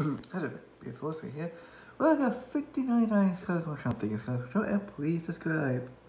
Hello, beautiful, here. Well, I got 59 subscribers on channel. Thank you and please subscribe.